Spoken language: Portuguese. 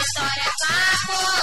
história é papo.